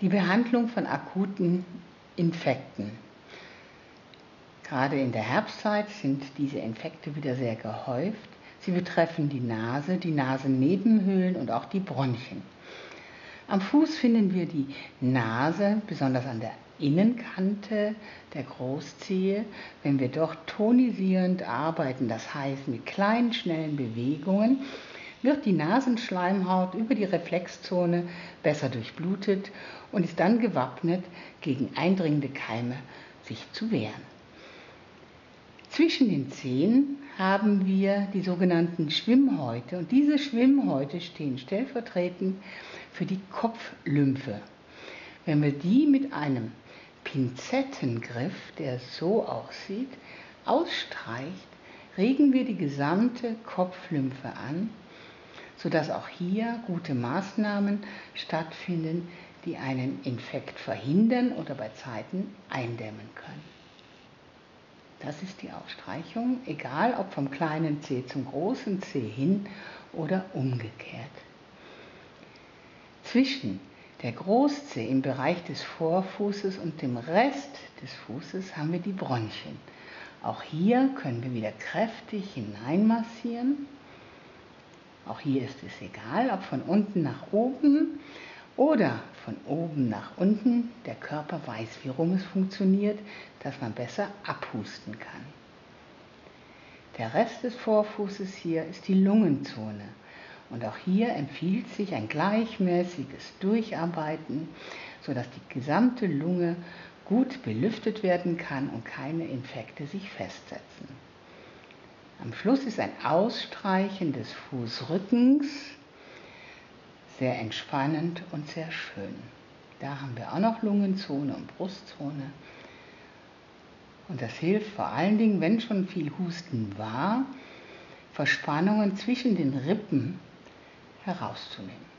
Die Behandlung von akuten Infekten. Gerade in der Herbstzeit sind diese Infekte wieder sehr gehäuft. Sie betreffen die Nase, die Nasennebenhöhlen und auch die Bronchien. Am Fuß finden wir die Nase, besonders an der Innenkante der Großzehe. Wenn wir dort tonisierend arbeiten, das heißt mit kleinen, schnellen Bewegungen, wird die Nasenschleimhaut über die Reflexzone besser durchblutet und ist dann gewappnet, gegen eindringende Keime sich zu wehren. Zwischen den Zehen haben wir die sogenannten Schwimmhäute und diese Schwimmhäute stehen stellvertretend für die Kopflymphe. Wenn wir die mit einem Pinzettengriff, der so aussieht, ausstreicht, regen wir die gesamte Kopflymphe an, sodass auch hier gute Maßnahmen stattfinden, die einen Infekt verhindern oder bei Zeiten eindämmen können. Das ist die Ausstreichung, egal ob vom kleinen C zum großen C hin oder umgekehrt. Zwischen der Großzeh im Bereich des Vorfußes und dem Rest des Fußes haben wir die Bronchien. Auch hier können wir wieder kräftig hineinmassieren. Auch hier ist es egal, ob von unten nach oben oder von oben nach unten. Der Körper weiß, wie rum es funktioniert, dass man besser abhusten kann. Der Rest des Vorfußes hier ist die Lungenzone. Und auch hier empfiehlt sich ein gleichmäßiges Durcharbeiten, sodass die gesamte Lunge gut belüftet werden kann und keine Infekte sich festsetzen. Am Schluss ist ein Ausstreichen des Fußrückens sehr entspannend und sehr schön. Da haben wir auch noch Lungenzone und Brustzone. Und das hilft vor allen Dingen, wenn schon viel Husten war, Verspannungen zwischen den Rippen herauszunehmen.